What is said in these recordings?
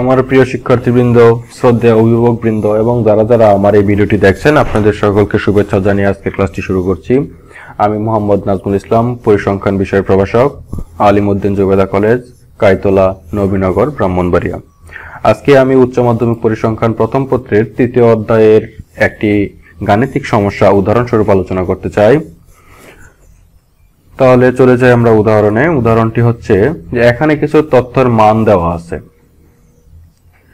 আমার প্রিয় শিক্ষার্থীবৃন্দ, শ্রদ্ধেয় অভিভাবকবৃন্দ এবং যারা যারা আমার এই ভিডিওটি দেখছেন, আপনাদের সকলকে শুভেচ্ছা জানিয়ে আজকে ক্লাসটি শুরু করছি। আমি মোহাম্মদ নাজমুল ইসলাম, পরিসংখ্যান বিষয়ের প্রভাষক আলিমউদ্দিন জুবেদা কলেজ, কাইতলা, নবীনগর, ব্রাহ্মণবাড়িয়া। আজকে আমি উচ্চ মাধ্যমিক পরিসংখ্যান প্রথম পত্রের তৃতীয় অধ্যায়ের একটি গাণিতিক সমস্যা উদাহরণস্বরূপ আলোচনা করতে চাই। তাহলে চলে যাই আমরা উদাহরণে। উদাহরণটি হচ্ছে যে, এখানে কিছু তথ্যের মান দেওয়া আছে।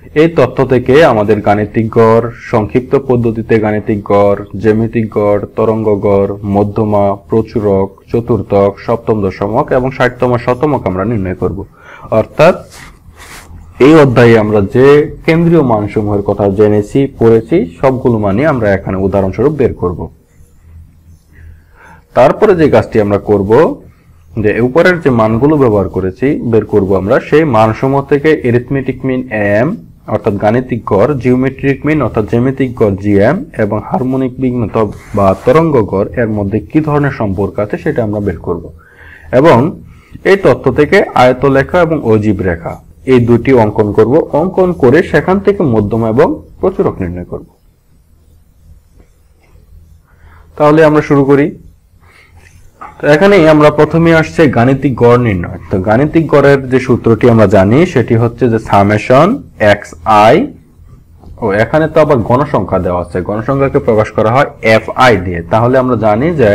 এই তথ্য থেকে আমাদের গাণিতিক গড়, সংক্ষিপ্ত পদ্ধতিতে গাণিতিক গড়, জ্যামিতিক গড়, তরঙ্গ গড়, মধ্যমা, প্রচুরক, চতুর্থক, সপ্তম দশমক এবং ষাটতম শতমক আমরা নির্ণয় করব। অর্থাৎ এই অধ্যায়ে আমরা যে কেন্দ্রীয় মানসমূহের কথা জেনেছি, পড়েছি, সবগুলো মানই আমরা এখানে উদাহরণস্বরূপ বের করব। তারপরে যে কাজটি আমরা করব, যে উপরের যে মানগুলো ব্যবহার করেছি, বের করব আমরা, সেই মানসমূহ থেকে এরিথমেটিক মিন এম অর্থাৎ গাণিতিক গড় জিওমেট্রিক মিন অর্থাৎ জ্যামিতিক গড় জিএম এবং হারমোনিক বিঘ্ন বা তরঙ্গ গড়, এর মধ্যে কি ধরনের সম্পর্ক আছে সেটা আমরা বের করব। এবং এই তথ্য থেকে আয়তলেখা এবং অজীব রেখা, এই দুটি অঙ্কন করব। অঙ্কন করে সেখান থেকে মধ্যম এবং প্রচুরক নির্ণয় করব। তাহলে আমরা শুরু করি। তো এখানে আমরা প্রথমে আসছে গাণিতিক গড় নির্ণয়। তো গাণিতিক গড়ের যে সূত্রটি আমরা জানি, সেটি হচ্ছে যে সামেশন এক্স আই, ও এখানে তো আবার গণসংখ্যা দেওয়া আছে। গণসংখ্যাকে প্রকাশ করা হয় এফ আই দিয়ে। তাহলে আমরা জানি যে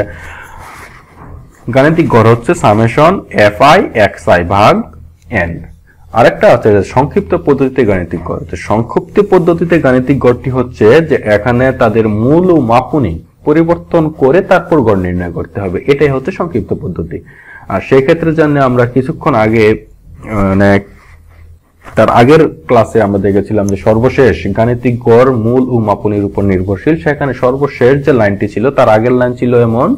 গাণিতিক গড় হচ্ছে summation F I X I ভাগ এন। আরেকটা আছে সংক্ষিপ্ত পদ্ধতিতে গাণিতিক গড়। সংক্ষিপ্ত পদ্ধতিতে গাণিতিক গড়টি হচ্ছে যে এখানে তাদের মূল ও মাপুনি পরিবর্তন করে তারপর গড় নির্ণয় করতে হবে। এটাই হচ্ছে সংক্ষিপ্ত পদ্ধতি। আর সেই ক্ষেত্রে জানি আমরা কিছুক্ষণ আগে মানে তার আগের ক্লাসে আমরা দেখেছিলাম যে সর্বশেষ গাণিতিক গড় মূল ও মাপনির উপর নির্ভরশীল। সেখানে সর্বশেষ যে লাইনটি ছিল, তার আগের লাইন ছিল এমন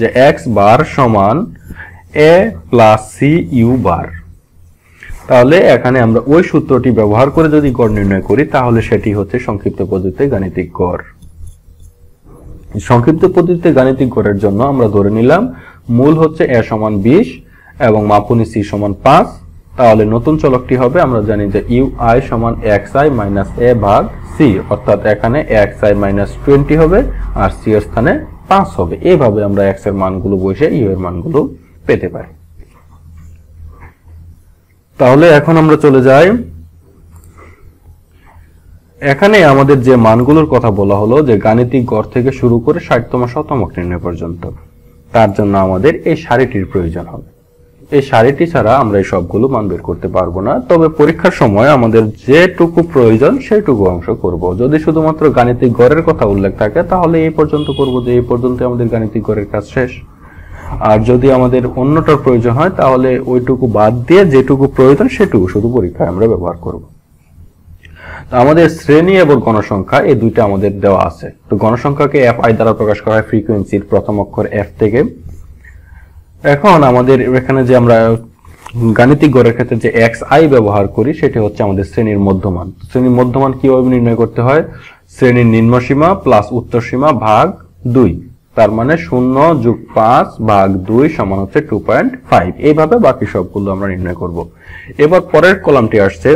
যে এক্স বার সমান A plus C U bar. তাহলে এখানে আমরা ওই সূত্রটি ব্যবহার করে যদি গড় নির্ণয় করি, তাহলে সেটি হচ্ছে সংক্ষিপ্ত পদ্ধতিতে গাণিতিক গড়। সংক্ষিপ্ত পদ্ধতিতে গাণিতিক গড়ের জন্য আমরা ধরে নিলাম মূল হচ্ছে এ সমান বিশ এবং মাপুনি সি সমান পাঁচ। তাহলে নতুন চলকটি হবে, আমরা জানি যে ইউ আই সমান এক্স আই মাইনাস এ ভাগ সি, অর্থাৎ এখানে এক্স আই মাইনাস টোয়েন্টি হবে আর সি এর স্থানে পাঁচ হবে। এইভাবে আমরা এক্সের মানগুলো বসে ইউ এর মানগুলো পেতে পারি। তাহলে এখন আমরা চলে যাই এখানে আমাদের যে মানগুলোর কথা বলা হলো, যে গাণিতিক গড় থেকে শুরু করে ষাটতম শতমক নির্ণয় পর্যন্ত, তার জন্য আমাদের এই সারিটির প্রয়োজন হবে। এই সারিটি ছাড়া আমরা এই সবগুলো মান বের করতে পারব না, তবে পরীক্ষার সময় আমাদের যেটুকু প্রয়োজন সেইটুকু অংশ করব। যদি শুধুমাত্র গাণিতিক গড়ের কথা উল্লেখ থাকে, তাহলে এই পর্যন্ত করব যে এই পর্যন্ত আমাদের গাণিতিক গড়ের কাজ শেষ। আর যদি আমাদের অন্যটার প্রয়োজন হয়, তাহলে ওইটুকু বাদ দিয়ে যেটুকু প্রয়োজন, সেটুকু শুধু পরীক্ষায় আমরা ব্যবহার করব। আমাদের শ্রেণি এবং গণসংখ্যা এই দুইটা আমাদের দেওয়া আছে। তো গণসংখ্যাকে এফ আই দ্বারা প্রকাশ করা হয় ফ্রিকোয়েন্সির প্রথম অক্ষর এফ থেকে। এখন আমাদের এখানে যে আমরা গাণিতিক গড়ের ক্ষেত্রে যে এক্স আই ব্যবহার করি, সেটি হচ্ছে আমাদের শ্রেণির মধ্যমান। শ্রেণির মধ্যমান কীভাবে নির্ণয় করতে হয়? শ্রেণির নিম্নসীমা প্লাস উত্তর সীমা ভাগ দুই। তার মানে শূন্য যোগ পাঁচ ভাগ দুই সমান হচ্ছে টু পয়েন্ট ফাইভ এইভাবে বাকি সবগুলো আমরা নির্ণয় করব। এবার পরের কলামটি আসছে।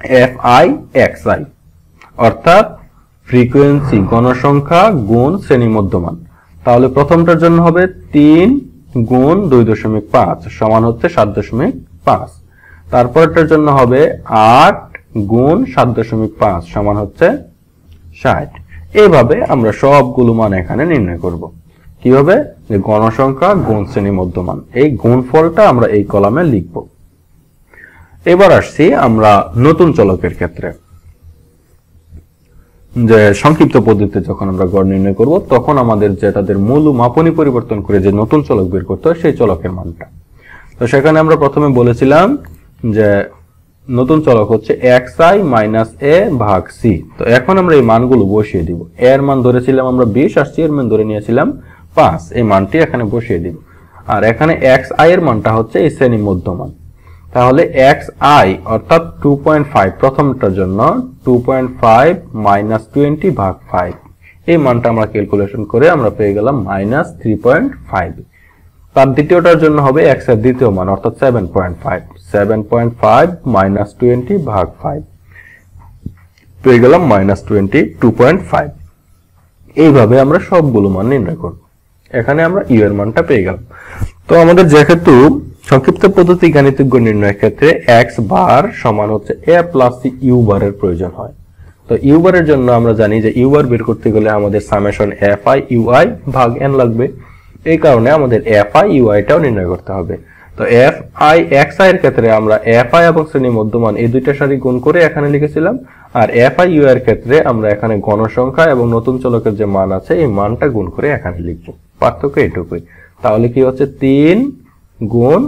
এফ আই এক্স আই অর্থাৎ ফ্রিকোয়েন্সি গণসংখ্যা গুণ শ্রেণি মধ্যমান তাহলে প্রথমটার জন্য হবে তিন গুণ দুই দশমিক পাঁচ সমান হচ্ছে সাত দশমিক পাঁচ। তারপরটার জন্য হবে আট গুণ সাত দশমিক পাঁচ সমান হচ্ছে ষাট। এইভাবে আমরা সবগুলো মান এখানে নির্ণয় করব। কীভাবে? যে গণসংখ্যা গুণ শ্রেণি মধ্যমান এই গুণফলটা আমরা এই কলামে লিখব। এবার আসছি আমরা নতুন চলকের ক্ষেত্রে। যে সংক্ষিপ্ত পদ্ধতিতে যখন আমরা গড় নির্ণয় করব, তখন আমাদের যে তাদের মূল মাপনী পরিবর্তন করে যে নতুন চলক বের করতে হয়, সেই চলকের মানটা। তো সেখানে আমরা প্রথমে বলেছিলাম যে নতুন চলক হচ্ছে এক্স আই মাইনাস এ ভাগ সি। তো এখন আমরা এই মানগুলো বসিয়ে দিব। এর মান ধরেছিলাম আমরা বিশ, আর সি এর মান ধরে নিয়েছিলাম পাঁচ। এই মানটি এখানে বসিয়ে দিব। আর এখানে এক্স আই এর মানটা হচ্ছে এই শ্রেণি মধ্যমান। তাহলে এক্স আই অর্থাৎ টু পয়েন্ট ফাইভ প্রথমটার জন্য two point five minus twenty ভাগ ফাইভ এই মানটা আমরা ক্যালকুলেশন করে আমরা পেয়ে গেলাম মাইনাস থ্রি পয়েন্ট ফাইভ তার দ্বিতীয়টার জন্য হবে এক্সের দ্বিতীয় মান, অর্থাৎ seven point five seven point five minus twenty ভাগ ফাইভ পেয়ে গেলাম minus twenty two point five এইভাবে আমরা সবগুলো মান নির্ণয় করব। এখানে আমরা ইউ এর মানটা পেয়ে গেলাম। তো আমাদের যেহেতু সংক্ষিপ্ত পদ্ধতি গাণিতিক নির্ণয়ের ক্ষেত্রে এক্স বার সমান হচ্ছে এ প্লাস ইউ বারের প্রয়োজন হয়। তো ইউ বারের জন্য আমরা জানি যে ইউ বার বের করতে গেলে আমাদের summation F I U I ভাগ এন লাগবে। এই কারণে আমাদের এফ আই ইউ আইটাও নির্ণয় করতে হবে। তো এফ আই এক্স আই এর ক্ষেত্রে আমরা এফ আই এবং শ্রেণি মধ্যমান এই দুইটা সারি গুণ করে এখানে লিখেছিলাম। আর এফ আই ইউ এর ক্ষেত্রে আমরা এখানে গণসংখ্যা এবং নতুন চলকের যে মান আছে, এই মানটা গুণ করে এখানে লিখব। পার্থক্য এটুকুই। তাহলে কি হচ্ছে? তিন গুণ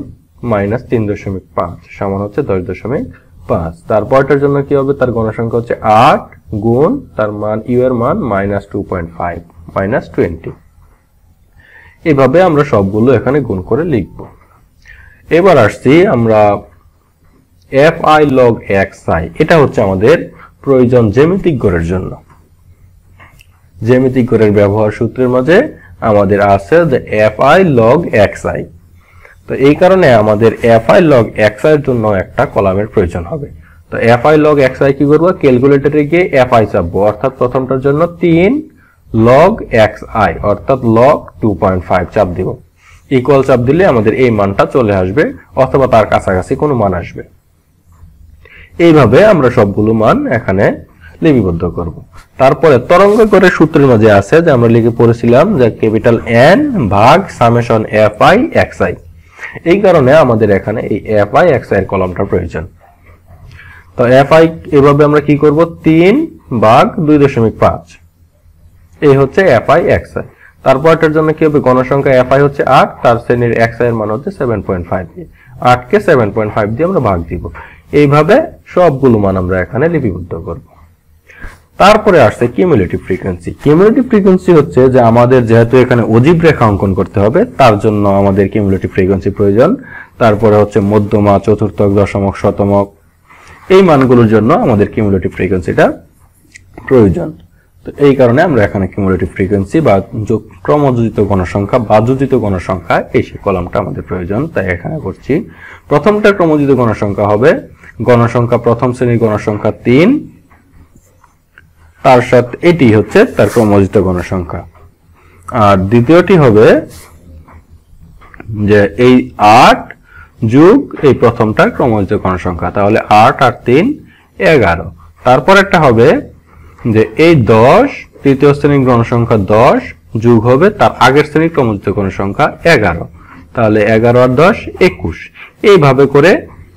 মাইনাস তিন দশমিক পাঁচ, সমান হচ্ছে দশ দশমিক পাঁচ। তারপরটার জন্য কি হবে? তার গণসংখ্যা হচ্ছে আট গুণ, তার মান ইউ এর মান minus two point five minus twenty এভাবে আমরা সবগুলো এখানে গুণ করে লিখব। এবার আসছি আমরা f i log x i এটা হচ্ছে আমাদের প্রয়োজন জ্যামিতিক গড়ের জন্য। জ্যামিতিক গড়ের ব্যবহার সূত্রের মাঝে আমাদের আছে যে f i log x i তো এই কারণে আমাদের f i log x i এর জন্য একটা কলামের প্রয়োজন হবে। তো f i log x i কি করব? ক্যালকুলেটরে গিয়ে এফ আই চাপবো। অর্থাৎ প্রথমটার জন্য তিন লগ এক্স আই অর্থাৎ লগ টু পয়েন্ট ফাইভ চাপ দিব। ইকুয়াল চাপ দিলে আমাদের এই মানটা চলে আসবে, অথবা তার কাছাকাছি কোনো মান আসবে। এইভাবে আমরা সবগুলো মান এখানে লিপিবদ্ধ করব। তারপরে তরঙ্গ করে সূত্রের মাঝে আছে যে আমরা লিখে পড়েছিলাম যে ক্যাপিটাল এন ভাগ summation f i x i এই কারণে আমাদের এখানে এই এফ আই এক্সের কলমটা প্রয়োজন। তো এফ আই এভাবে আমরা কি করব? তিন ভাগ দুই দশমিক পাঁচ। এই হচ্ছে এফ আই এক্স আই তারপর এটার জন্য কি হবে? গণসংখ্যা এফ আই হচ্ছে আট, তার শ্রেণির এক্স আই এর মান হচ্ছে সেভেন পয়েন্ট ফাইভ দিয়ে। আটকে সেভেন পয়েন্ট ফাইভ দিয়ে আমরা ভাগ দিব। এইভাবে সবগুলো মান আমরা এখানে লিপিবদ্ধ করব। তারপরে আসছে কিউমুলেটিভ ফ্রিকোয়েন্সি কিউমুলেটিভ ফ্রিকোয়েন্সি হচ্ছে যে আমাদের যেহেতু এখানে অজীব রেখা অঙ্কন করতে হবে, তার জন্য আমাদের কিউমুলেটিভ ফ্রিকোয়েন্সি প্রয়োজন। তারপরে হচ্ছে মধ্যমা, চতুর্থক, দশমক, শতমক, এই মানগুলোর জন্য আমাদের কিউমুলেটিভ ফ্রিকোয়েন্সিটা প্রয়োজন। তো এই কারণে আমরা এখানে কিউমুলেটিভ ফ্রিকোয়েন্সি বা ক্রমযোজিত গণসংখ্যা বা যোজিত গণসংখ্যা এই সে কলামটা আমাদের প্রয়োজন, তাই এখানে করছি। প্রথমটা ক্রমযোজিত গণসংখ্যা হবে গণসংখ্যা প্রথম শ্রেণির গণসংখ্যা তিন তার সাথে এটি হচ্ছে তার ক্রমযোজিত গণসংখ্যা। আর দ্বিতীয়টি হবে যে এই আট যুগ এই প্রথমটার ক্রমযোজিত গণসংখ্যা। তাহলে আট আর তিন এগারো। তারপর একটা হবে যে এই দশ, তৃতীয় শ্রেণির গণসংখ্যা দশ যুগ হবে তার আগের শ্রেণির ক্রমযোজিত গণসংখ্যা এগারো। তাহলে এগারো আর দশ একুশ। এইভাবে করে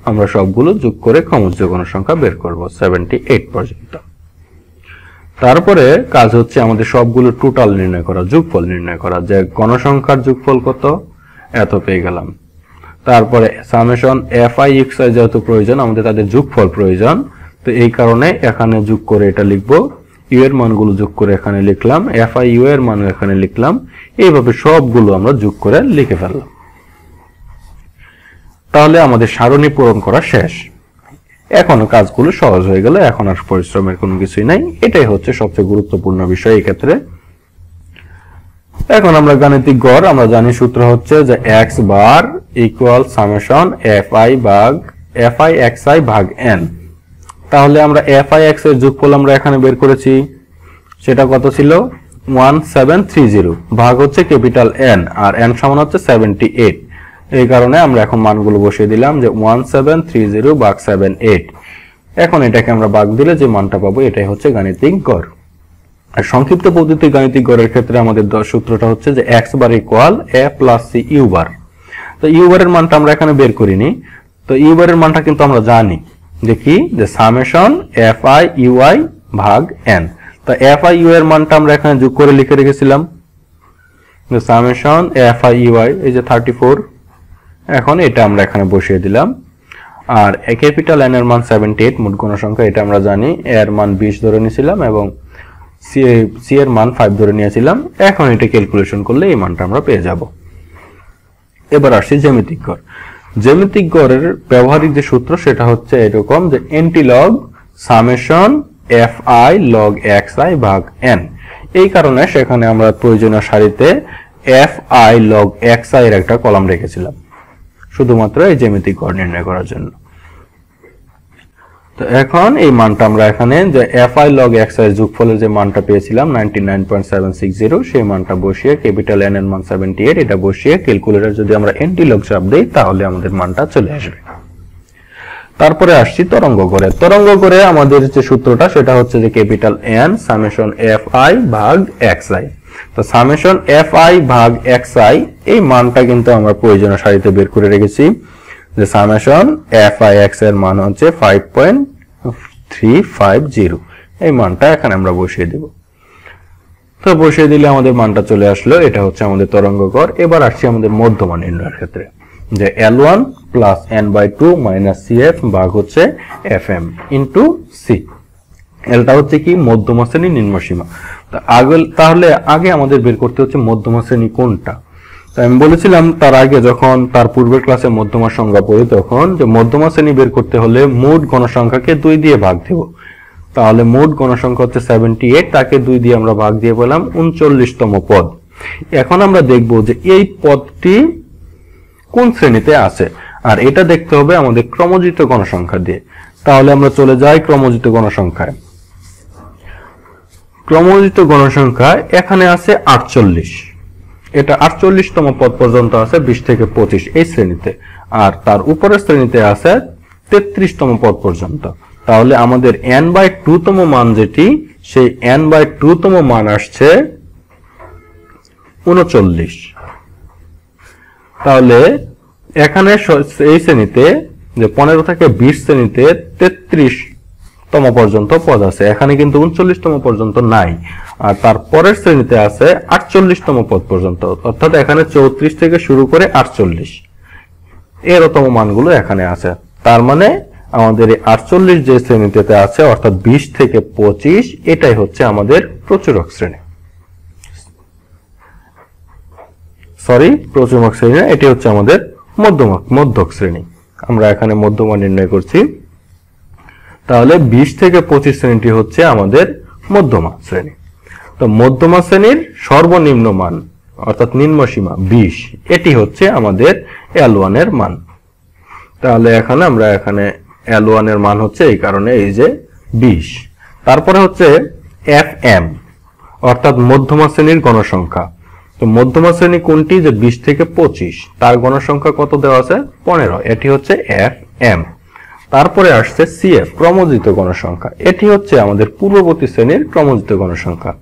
আমরা সবগুলো যোগ করে ক্রমযোজিত গণসংখ্যা বের করব সেভেন্টি এইট পর্যন্ত। তারপরে কাজ হচ্ছে আমাদের সবগুলো টোটাল নির্ণয় করা, যোগফল নির্ণয় করা, যে গণসংখ্যার যোগফল কত, এত পেয়ে গেলাম। তারপরে summation f i x i যেহেতু প্রয়োজন, আমাদের তাদের যোগফল প্রয়োজন, তো এই কারণে এখানে যোগ করে এটা লিখব। ইউ এর মানগুলো যোগ করে এখানে লিখলাম এফ আই ইউ এর মান এখানে লিখলাম, এইভাবে সবগুলো আমরা যোগ করে লিখে ফেললাম। তাহলে আমাদের সারণী পূরণ করা শেষ। এখন কাজগুলো সহজ হয়ে গেল, এখন আর পরিশ্রমের কোনো কিছুই নাই। এটাই হচ্ছে সবচেয়ে গুরুত্বপূর্ণ বিষয় এই ক্ষেত্রে। এখন আমরা গাণিতিক গড়, আমরা জানি সূত্র হচ্ছে যে x bar equal summation f i ভাগ এফ আই এক্স আই ভাগ এন তাহলে আমরা এফ আই এক্সের যোগফল আমরা এখানে বের করেছি, সেটা কত ছিল? ওয়ান সেভেন থ্রি জিরো ভাগ হচ্ছে ক্যাপিটাল এন আর এন সমান হচ্ছে সেভেন্টি এইট এই কারণে আমরা এখন মানগুলো বসিয়ে দিলাম যে ওয়ান সেভেন থ্রি জিরো বাঘ সেভেন এইট এখন এটাকে আমরা বাঘ দিলে যে মানটা পাবো এটাই হচ্ছে গাণিতিক গড়। আর সংক্ষিপ্ত পদ্ধতি গাণিতিক গড়ের ক্ষেত্রে আমাদের সূত্রটা হচ্ছে যে x bar equal a plus c u bar তো ইউ বারের মানটা আমরা এখানে বের করিনি। তো ইউ বারের মানটা কিন্তু আমরা জানি যে কি? যে summation f i u i ভাগ এন তো এফ আই ইউ এর মানটা আমরা এখানে যোগ করে লিখে রেখেছিলাম। Summation f i u i এই যে থার্টি ফোর এখন এটা আমরা এখানে বসিয়ে দিলাম। আর এ ক্যাপিটাল এন এর মান সেভেন্টি এইট মোট সংখ্যা এটা আমরা জানি। এর মান বিশ ধরে নিয়েছিলাম এবং সি এর মান ফাইভ ধরে নিয়েছিলাম। এখন এটা ক্যালকুলেশন করলে এই মানটা আমরা পেয়ে যাব। এবার আসছি জ্যামিতিক গড়। জ্যামিতিক গড়ের ব্যবহারিক যে সূত্র, সেটা হচ্ছে এরকম যে antilog summation f i log x i ভাগ এন এই কারণে সেখানে আমরা প্রয়োজনীয় সারিতে f i log x i এর একটা কলাম রেখেছিলাম। শুধুমাত্র এই জ্যামিতিক গড় নির্ণয় করার জন্য। তো এখন এই মানটা আমরা এখানে যে f i log x i যোগফলের যে মানটা পেয়েছিলাম নাইনটি সেই মানটা বসিয়ে ক্যাপিটাল এন এর মান সেভেন্টি এইট, এটা বসিয়ে ক্যালকুলেটার যদি আমরা এনটি লগ চাপ দিই, তাহলে আমাদের মানটা চলে আসবে। তারপরে আসছি তরঙ্গ করে। তরঙ্গ করে আমাদের যে সূত্রটা, সেটা হচ্ছে যে capital N summation f i ভাগ এক্স আই তো সামেশন এফ আই ভাগ এক্স আই এই মানটা কিন্তু আমরা প্রয়োজনীয় সারিতে বের করে রেখেছি। যে সামেশন এফ আই এক্সের মান হচ্ছে five point three five zero এই মানটা এখানে আমরা বসিয়ে দেব। তো বসিয়ে দিলে আমাদের মানটা চলে আসলো, এটা হচ্ছে আমাদের তরঙ্গ কর এবার আসছি আমাদের মধ্যমান নির্ণয়ের ক্ষেত্রে। যে l one plus n by two minus c f ভাগ হচ্ছে এফ এম ইন্টু সি এলটা হচ্ছে কি মধ্যমা শ্রেণি নিম্ন সীমা। আগে, তাহলে আগে আমাদের বের করতে হচ্ছে মধ্যমা শ্রেণি কোনটা? আমি বলেছিলাম তার আগে যখন, তার পূর্বের ক্লাসে মধ্যমা সংখ্যা পড়ি তখন যে মধ্যমা শ্রেণি বের করতে হলে মোট গণসংখ্যাকে দুই দিয়ে ভাগ দেব। তাহলে মোট গণসংখ্যা হচ্ছে সেভেন্টি এইট তাকে দুই দিয়ে আমরা ভাগ দিয়ে পেলাম উনচল্লিশতম পদ। এখন আমরা দেখব যে এই পদটি কোন শ্রেণীতে আছে? আর এটা দেখতে হবে আমাদের ক্রমজিত গণসংখ্যা দিয়ে। তাহলে আমরা চলে যাই ক্রমজিত গণসংখ্যায়। ক্রমজিত গণসংখ্যা এখানে আছে আটচল্লিশ। এটা আটচল্লিশতম পদ পর্যন্ত আছে বিশ থেকে পঁচিশ এই শ্রেণীতে। আর তার উপরের শ্রেণীতে আছে তেত্রিশতম পদ পর্যন্ত। তাহলে আমাদের এন বাই টু তম মান যেটি, সেই এন বাই টুতম মান আসছে উনচল্লিশ। তাহলে এখানে এই শ্রেণীতে, যে পনেরো থেকে বিশ শ্রেণীতে তেত্রিশ তম পর্যন্ত পদ আছে। এখানে কিন্তু উনচল্লিশতম পর্যন্ত নাই। আর তার পরের শ্রেণীতে আছে আটচল্লিশতম পদ পর্যন্ত। অর্থাৎ এখানে চৌত্রিশ থেকে শুরু করে আটচল্লিশ। এরতম মানগুলো এখানে আছে। তার মানে আমাদের এই আটচল্লিশ যে শ্রেণীতে আছে, অর্থাৎ বিশ থেকে পঁচিশ, এটাই হচ্ছে আমাদের প্রচুরক শ্রেণি। সরি প্রচুরক শ্রেণি এটি হচ্ছে আমাদের মধ্যমক মধ্যক শ্রেণি। আমরা এখানে মধ্যমা নির্ণয় করছি। তাহলে বিশ থেকে পঁচিশ শ্রেণীটি হচ্ছে আমাদের মধ্যমা শ্রেণি। তো মধ্যমা শ্রেণির সর্বনিম্ন মান, অর্থাৎ নিম্ন সীমা বিশ, এটি হচ্ছে আমাদের এল ওয়ানের মান। তাহলে এখানে আমরা এখানে এল ওয়ানের মান হচ্ছে এই কারণে এই যে বিশ। তারপরে হচ্ছে এফ এম অর্থাৎ মধ্যমা শ্রেণির গণসংখ্যা। তো মধ্যমা শ্রেণি কোনটি? যে বিশ থেকে পঁচিশ, তার গণসংখ্যা কত দেওয়া আছে? পনেরো, এটি হচ্ছে এফ এম তারপরে আসছে সিএফ ক্রমজিত গণসংখ্যা। এটি হচ্ছে আমাদের পূর্ববর্তী শ্রেণির ক্রমজিত গণসংখ্যা।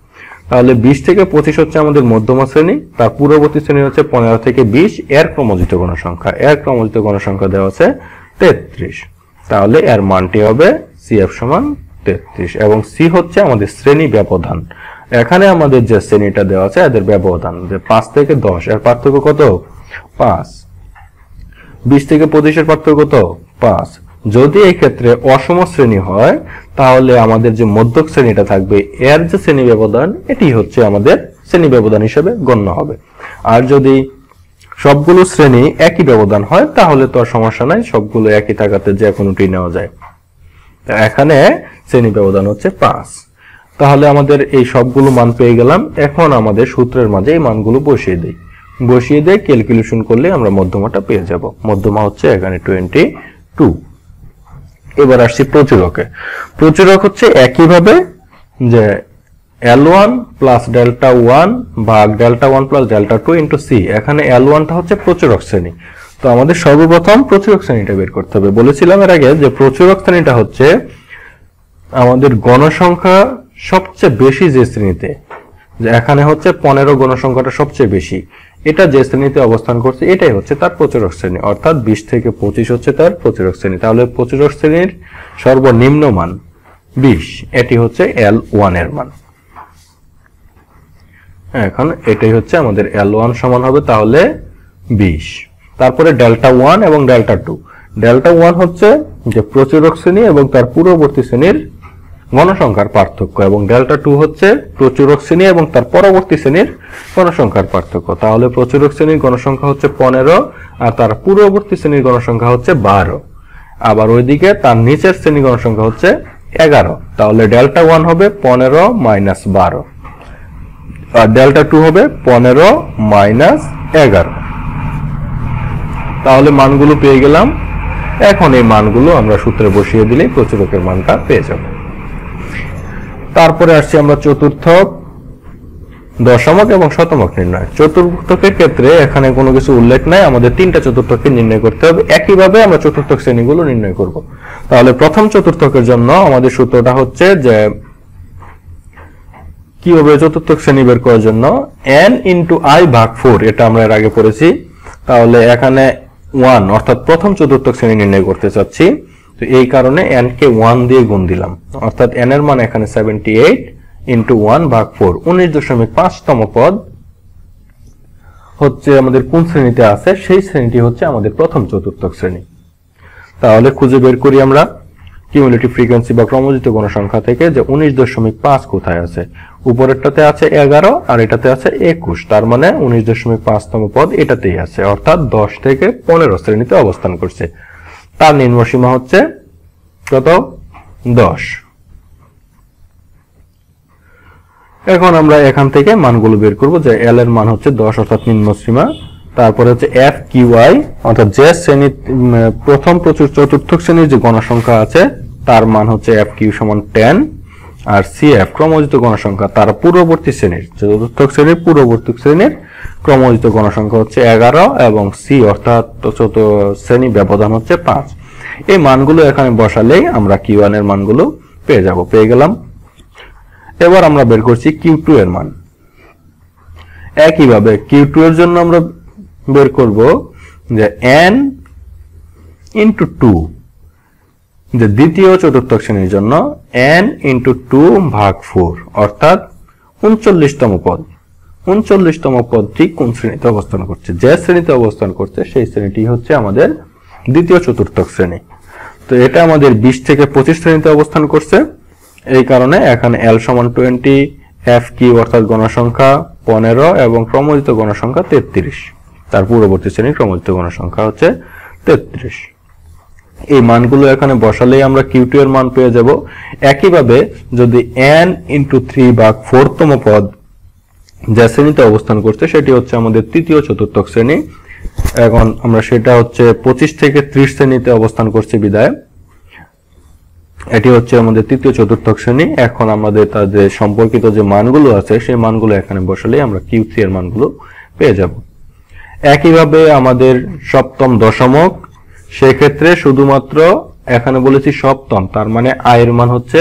তাহলে বিশ থেকে পঁচিশ হচ্ছে আমাদের মধ্যমা শ্রেণি, তার পূর্ববর্তী শ্রেণি হচ্ছে পনেরো থেকে বিশ, এর ক্রমজিত গণসংখ্যা। এর ক্রমজিত গণসংখ্যা দেওয়া আছে তেত্রিশ। তাহলে এর মানটি হবে সিএফ সমান তেত্রিশ, এবং সি হচ্ছে আমাদের শ্রেণি ব্যবধান। এখানে আমাদের যে শ্রেণীটা দেওয়া আছে, এদের ব্যবধান, যে পাঁচ থেকে দশ, এর পার্থক্য কত? পাঁচ। বিশ থেকে পঁচিশের পার্থক্য কত? পাঁচ। যদি এই ক্ষেত্রে অসম শ্রেণি হয়, তাহলে আমাদের যে মধ্যক শ্রেণীটা থাকবে, এর যে শ্রেণি ব্যবধান, এটি হচ্ছে আমাদের শ্রেণি ব্যবধান হিসেবে গণ্য হবে। আর যদি সবগুলো শ্রেণি একই ব্যবধান হয়, তাহলে তো আর সমস্যা নাই, সবগুলো একই থাকাতে যে কোনোটি নেওয়া যায়। এখানে শ্রেণি ব্যবধান হচ্ছে পাঁচ। তাহলে আমাদের এই সবগুলো মান পেয়ে গেলাম। এখন আমাদের সূত্রের মাঝে এই মানগুলো বসিয়ে দিই। বসিয়ে দিয়ে ক্যালকুলেশন করলে আমরা মধ্যমাটা পেয়ে যাব। মধ্যমা হচ্ছে এখানে টোয়েন্টি টু এবার আসছি প্রচুরকে প্রচুরক হচ্ছে একইভাবে যে l one plus delta one ভাগ delta one plus delta two into c এখানে এল ওয়ানটা হচ্ছে প্রচুরক শ্রেণি। তো আমাদের সর্বপ্রথম প্রচুরক শ্রেণীটা বের করতে হবে। বলেছিলাম এর আগে যে প্রচুরক শ্রেণীটা হচ্ছে আমাদের গণসংখ্যা সবচেয়ে বেশি যে শ্রেণীতে, যে এখানে হচ্ছে পনেরো গণসংখ্যাটা সবচেয়ে বেশি। এটা যে শ্রেণীতে অবস্থান করছে, এটাই হচ্ছে তার প্রচুরক শ্রেণি। অর্থাৎ বিশ থেকে পঁচিশ হচ্ছে তার প্রচুরক শ্রেণি। তাহলে প্রচুরক শ্রেণির সর্বনিম্ন মান বিশ, এটি হচ্ছে এল ওয়ানের মান। এখন এটাই হচ্ছে আমাদের এল ওয়ান সমান হবে তাহলে বিশ। তারপরে ডেল্টা ওয়ান এবং ডেল্টা টু ডেল্টা ওয়ান হচ্ছে যে প্রচুরক শ্রেণি এবং তার পূর্ববর্তী শ্রেণির গণসংখ্যার পার্থক্য এবং ডেল্টা টু হচ্ছে প্রচুরক শ্রেণি এবং তার পরবর্তী শ্রেণির গণসংখ্যার পার্থক্য। তাহলে প্রচুরক শ্রেণির গণসংখ্যা হচ্ছে পনেরো আর তার পূর্ববর্তী শ্রেণির গণসংখ্যা হচ্ছে বারো। আবার ওইদিকে তার নিচের শ্রেণির গণসংখ্যা হচ্ছে এগারো। তাহলে ডেল্টা ওয়ান হবে পনেরো মাইনাস বারো। আর ডেল্টা টু হবে পনেরো মাইনাস এগারো। তাহলে মানগুলো পেয়ে গেলাম। এখন এই মানগুলো আমরা সূত্রে বসিয়ে দিলেই প্রচুরকের মানটা পেয়ে যাব। তারপরে আসছি আমরা চতুর্থ দশমক এবং শতমক নির্ণয়। চতুর্থকের ক্ষেত্রে এখানে কোনো কিছু উল্লেখ নাই, আমাদের তিনটা চতুর্থকে নির্ণয় করতে হবে। একইভাবে আমরা চতুর্থক শ্রেণীগুলো নির্ণয় করব। তাহলে প্রথম চতুর্থকের জন্য আমাদের সূত্রটা হচ্ছে যে কীভাবে চতুর্থক শ্রেণি বের করার জন্য? n ইন্টু আই ভাগ ফোর এটা আমরা এর আগে পড়েছি। তাহলে এখানে ওয়ান অর্থাৎ প্রথম চতুর্থক শ্রেণি নির্ণয় করতে চাচ্ছি। তো এই কারণে n কে ওয়ান দিয়ে গুণ দিলাম। অর্থাৎ n এর মান এখানে সেভেন্টি এইট ইন্টু ওয়ান ভাগ ফোর উনিশ দশমিক পাঁচতম পদ হচ্ছে আমাদের কোন শ্রেণীতে আছে? সেই শ্রেণীটি হচ্ছে আমাদের প্রথম চতুর্থক শ্রেণি। তাহলে খুঁজে বের করি আমরা কিউমুলেটিভ ফ্রিকোয়েন্সি বা ক্রমজিত গণসংখ্যা থেকে যে উনিশ দশমিক পাঁচ কোথায় আছে। উপরেরটাতে আছে এগারো আর এটাতে আছে একুশ। তার মানে উনিশ দশমিক পাঁচতম পদ এটাতেই আছে। অর্থাৎ দশ থেকে পনেরো শ্রেণীতে অবস্থান করছে। তার নিম্নসীমা হচ্ছে কত? দশ। এখন আমরা এখান থেকে মানগুলো বের করব যে এল এর মান হচ্ছে দশ অর্থাৎ নিম্ন সীমা। তারপরে হচ্ছে এফ কিউআই অর্থাৎ যে শ্রেণির প্রথম প্রচুর চতুর্থ শ্রেণির যে গণসংখ্যা আছে, তার মান হচ্ছে এফ কিউ সমান টেন আর সি এফ ক্রমজিত গণসংখ্যা তার পূর্ববর্তী শ্রেণির চতুর্থ শ্রেণির পূর্ববর্তী শ্রেণির ক্রমজিত গণসংখ্যা হচ্ছে এগারো এবং সি অর্থাৎ চতুর্থ শ্রেণি ব্যবধান হচ্ছে পাঁচ। এই মানগুলো এখানে বসালেই আমরা কিউ এর মানগুলো পেয়ে যাব, পেয়ে গেলাম। এবার আমরা বের করছি কিউ টু এর মান। একইভাবে কিউ টু এর জন্য আমরা বের করব যে এন ইন্টু টু যে দ্বিতীয় চতুর্থ শ্রেণির জন্য এন ইন্টু টু ভাগ ফোর অর্থাৎ উনচল্লিশতম পদ। উনচল্লিশতম পদটি কোন শ্রেণীতে অবস্থান করছে? যে শ্রেণীতে অবস্থান করছে, সেই শ্রেণীটি হচ্ছে আমাদের দ্বিতীয় চতুর্থ শ্রেণি। তো এটা আমাদের বিশ থেকে পঁচিশ শ্রেণীতে অবস্থান করছে। এই কারণে এখানে এল সমান টোয়েন্টি এফ কিউ অর্থাৎ গণসংখ্যা পনেরো এবং ক্রমজিত গণসংখ্যা তেত্রিশ। তার পূর্ববর্তী শ্রেণির ক্রমজিত গণসংখ্যা হচ্ছে তেত্রিশ। এই মানগুলো এখানে বসালেই আমরা কিউ2 এর মান পেয়ে যাব। একইভাবে যদি n ইন্টু থ্রি বা ফোরতম পদ যে শ্রেণীতে অবস্থান করছে, সেটি হচ্ছে আমাদের তৃতীয় চতুর্থ শ্রেণি। এখন আমরা সেটা হচ্ছে পঁচিশ থেকে ত্রিশ শ্রেণীতে অবস্থান করছে বিদায় এটি হচ্ছে আমাদের তৃতীয় চতুর্থ শ্রেণি। এখন আমাদের তাদের সম্পর্কিত যে মানগুলো আছে, সেই মানগুলো এখানে বসালেই আমরা কিউ থ্রি এর মানগুলো পেয়ে যাব। একইভাবে আমাদের সপ্তম দশমক সেক্ষেত্রে শুধুমাত্র এখানে বলেছি সপ্তম, তার মানে আয়ের মান হচ্ছে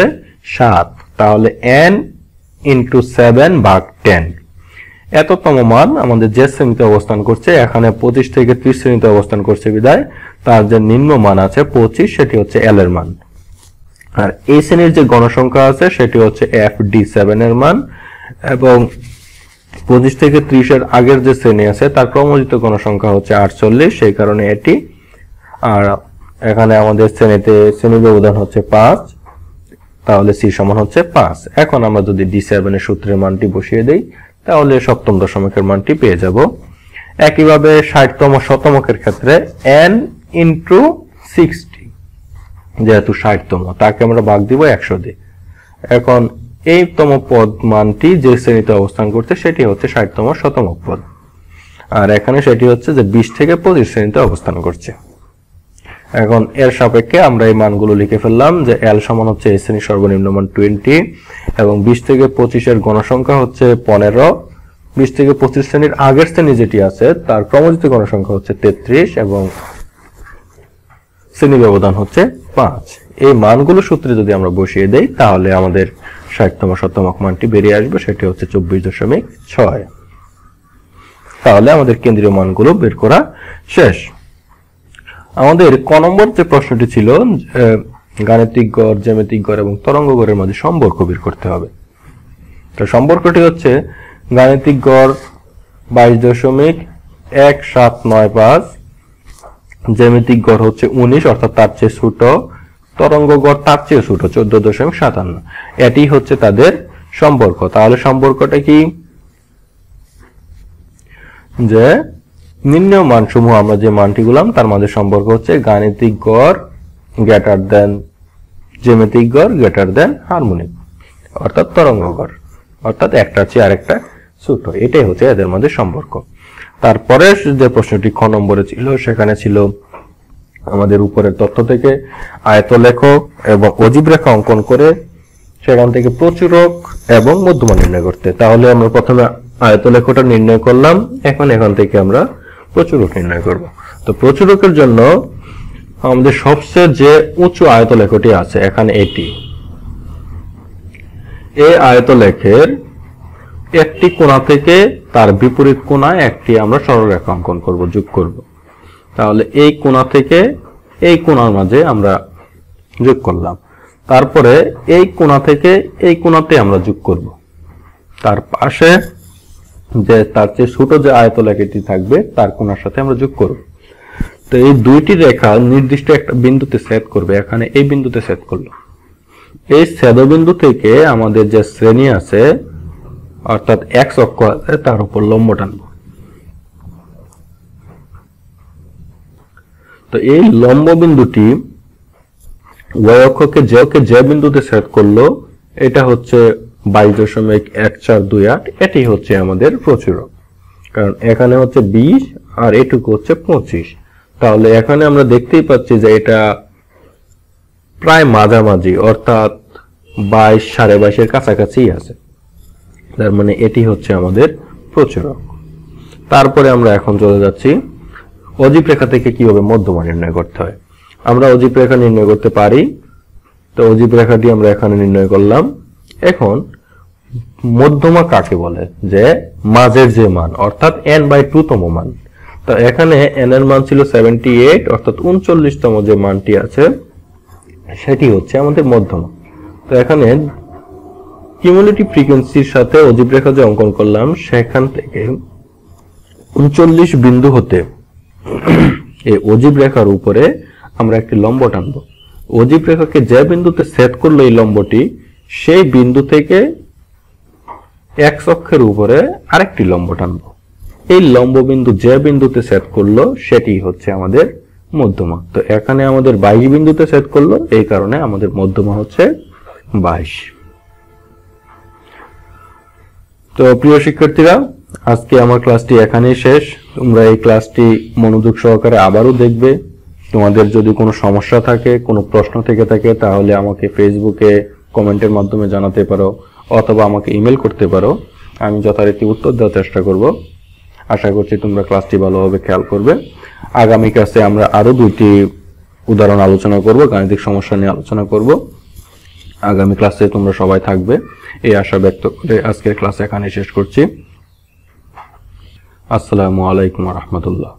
সাত। তাহলে এন ইন্টু সেভেন ভাগ টেন এততম মান আমাদের যে শ্রেণীতে অবস্থান করছে, এখানে পঁচিশ থেকে ত্রিশ শ্রেণীতে অবস্থান করছে বিদায়। তার যে নিম্ন মান আছে পঁচিশ, সেটি হচ্ছে এল এর মান। আর এই শ্রেণির যে গণসংখ্যা আছে, সেটি হচ্ছে এফ ডি সেভেন এর মান। এবং পঁচিশ থেকে ত্রিশের আগের যে শ্রেণি আছে, তার ক্রমজিত গণসংখ্যা হচ্ছে আটচল্লিশ, সেই কারণে এটি আর এখানে আমাদের শ্রেণীতে শ্রেণি ব্যবধান হচ্ছে পাঁচ, তাহলে সি সমান হচ্ছে পাঁচ। এখন আমরা যদি ডি সেভেনের সূত্রের মানটি বসিয়ে দেই, তাহলে সপ্তম দশমিকের মানটি পেয়ে যাব। একইভাবে ষাটতম শতমকের ক্ষেত্রে এন ইন্টু সিক্সটি যেহেতু ষাটতম, তাকে আমরা ভাগ দিব একশো দিয়ে। এখন এইতম পদ মানটি যে শ্রেণীতে অবস্থান করছে, সেটি হচ্ছে ষাটতম শতমক পদ। আর এখানে সেটি হচ্ছে যে বিশ থেকে পঁচিশ শ্রেণীতে অবস্থান করছে। এখন এর সাপেক্ষে আমরা এই মানগুলো লিখে ফেললাম যে এল সমান হচ্ছে এই শ্রেণির সর্বনিম্ন মান টোয়েন্টি এবং বিশ থেকে পঁচিশের গণসংখ্যা হচ্ছে পনেরো। বিশ থেকে পঁচিশ শ্রেণির আগের শ্রেণি যেটি আছে, তার ক্রমজিত গণসংখ্যা হচ্ছে তেত্রিশ এবং শ্রেণি ব্যবধান হচ্ছে পাঁচ। এই মানগুলো সূত্রে যদি আমরা বসিয়ে দেই, তাহলে আমাদের ষাটতম শতমক মানটি বেরিয়ে আসবে, সেটি হচ্ছে চব্বিশ দশমিক ছয়। তাহলে আমাদের কেন্দ্রীয় মানগুলো বের করা শেষ। আমাদের ক নম্বর যে প্রশ্নটি ছিল গাণিতিক গড়, জ্যামিতিক গড় এবং তরঙ্গ গড়ের মাঝে সম্পর্ক বের করতে হবে। তো সম্পর্কটি হচ্ছে গাণিতিক গড় বাইশ দশমিক এক সাত নয় পাঁচ, জ্যামিতিক গড় হচ্ছে উনিশ, অর্থাৎ তার চেয়ে ছোট। তরঙ্গ গড় তার চেয়ে ছোট, চোদ্দ দশমিক সাতান্ন। এটি হচ্ছে তাদের সম্পর্ক। তাহলে সম্পর্কটা কি? যে নিম্ন মানসমূহ আমরা যে মানটি গুলাম, তার মাঝে সম্পর্ক হচ্ছে গাণিতিক গড় গ্রেটার দেন জ্যামিতিক গড় গ্রেটার দেন হারমোনিক অর্থাৎ তরঙ্গ গড়, অর্থাৎ একটা চেয়ে আরেকটা ছোট এটাই হচ্ছে এদের মধ্যে সম্পর্ক। তারপরে যে প্রশ্নটি খ নম্বরে ছিল, সেখানে ছিল আমাদের উপরের তথ্য থেকে আয়ত লেখো এবং অজীব রেখা অঙ্কন করে সেখান থেকে প্রচুরক এবং মধ্যমা নির্ণয় করতে। তাহলে আমরা প্রথমে আয়ত লেখটা নির্ণয় করলাম, এখন এখান থেকে আমরা প্রচুরক নির্ণয় করব। তো প্রচুরকের জন্য আমাদের সবচেয়ে যে উঁচু আয়ত লেখটি আছে, এখানে এটি। এই আয়ত লেখের একটি কোণা থেকে তার বিপরীত কোণায় একটি আমরা সরলরেখা অঙ্কন করব, যোগ করব। তাহলে এই কোণা থেকে এই কোণার মাঝে আমরা যোগ করলাম। তারপরে এই কোণা থেকে এই কোণাতে আমরা যোগ করব। তার পাশে যে তার চেয়ে ছোট যে আয়তলেখাটি থাকবে, তার কোণার সাথে আমরা যোগ করব। তো এই দুইটি রেখা নির্দিষ্ট একটা বিন্দুতে সেট করবে, এখানে এই বিন্দুতে সেট করল। এই ছেদবিন্দু থেকে আমাদের যে শ্রেণি আছে, অর্থাৎ এক্স অক্ষ আছে, তার উপর লম্ব টানবো। তো এই লম্ব বিন্দুটি ওয়াই অক্ষকে যে বিন্দুতে সেট করল, এটা হচ্ছে বাইশ দশমিক এক চার দুই আট, এটি হচ্ছে আমাদের প্রচুরক। কারণ এখানে হচ্ছে বিশ আর এটুকু হচ্ছে পঁচিশ। তাহলে এখানে আমরা দেখতেই পাচ্ছি যে এটা প্রায় মাঝামাঝি, অর্থাৎ বাইশ সাড়ে বাইশের কাছাকাছি আছে। তার মানে এটি হচ্ছে আমাদের প্রচুরক। তারপরে আমরা এখন চলে যাচ্ছি অজীব রেখা থেকে কীভাবে মধ্যমা নির্ণয় করতে হয়। আমরা অজীব রেখা নির্ণয় করতে পারি। তো অজীব রেখাটি আমরা এখানে নির্ণয় করলাম। এখন মধ্যমা কাকে বলে? যে মাঝের যে মান, অর্থাৎ এন বাই টু তম মান। তো এখানে এন এর মান ছিল সেভেন্টি এইট অর্থাৎ উনচল্লিশতম যে মানটি আছে, সেটি হচ্ছে আমাদের মধ্যমা। তো এখানে কিউমুলেটিভ ফ্রিকোয়েন্সির সাথে অজীব রেখা যে অঙ্কন করলাম, সেখান থেকে উনচল্লিশ বিন্দু হতে এই অজীব রেখার উপরে আমরা একটি লম্ব টানব অজীব রেখাকে যে বিন্দুতে সেট করল এই লম্বটি সেই বিন্দু থেকে এক অক্ষের উপরে আরেকটি লম্ব টানব। এই লম্ব বিন্দু যে বিন্দুতে সেট করল, সেটি হচ্ছে আমাদের মধ্যমা। তো এখানে আমাদের বাইশ বিন্দুতে সেট করল, এই কারণে আমাদের মধ্যমা হচ্ছে বাইশ। তো প্রিয় শিক্ষার্থীরা, আজকে আমার ক্লাসটি এখানেই শেষ। তোমরা এই ক্লাসটি মনোযোগ সহকারে আবারও দেখবে। তোমাদের যদি কোনো সমস্যা থাকে, কোনো প্রশ্ন থেকে থাকে, তাহলে আমাকে ফেসবুকে কমেন্টের মাধ্যমে জানাতে পারো অথবা আমাকে ইমেল করতে পারো। আমি যথারীতি উত্তর দেওয়ার চেষ্টা করব। আশা করছি তোমরা ক্লাসটি ভালোভাবে খেয়াল করবে। আগামী ক্লাসে আমরা আরও দুইটি উদাহরণ আলোচনা করব, গাণিতিক সমস্যা নিয়ে আলোচনা করব। আগামী ক্লাসে তোমরা সবাই থাকবে। এই আশা ব্যক্ত করে আজকের ক্লাস এখানে শেষ করছি। আসসালামু আলাইকুম রহমতুল্লাহ।